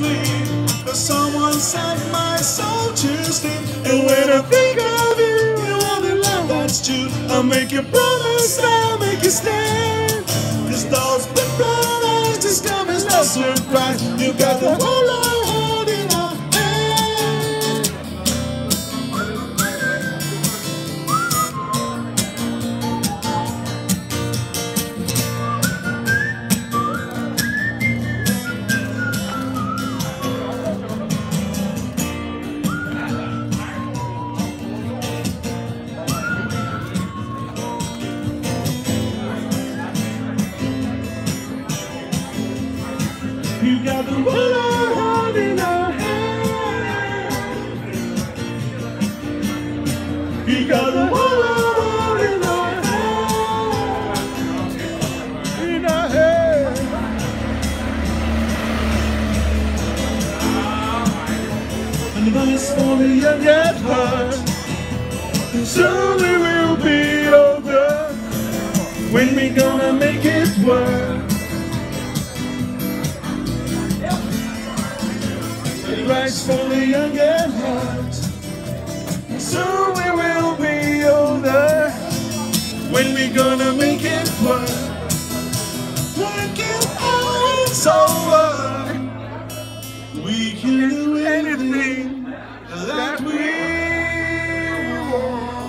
sweet. But someone set my soul to sleep. And when I think of you, you are the love that's true. I'll make you promise, I'll make you stand. Cause those big brown eyes just come as no surprise. You got the whole world You got the world in your hand. You got the world in your hand. In your hand. And the voice for the young at heart. And soon it will be over. When we gonna Christ for the young at heart. Soon we will be older. When we gonna make it work? Work it out, it's over. We can do anything that we want.